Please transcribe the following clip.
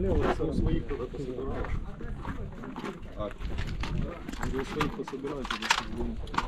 Блин, своих туда пособирал. А. Своих пособирать, если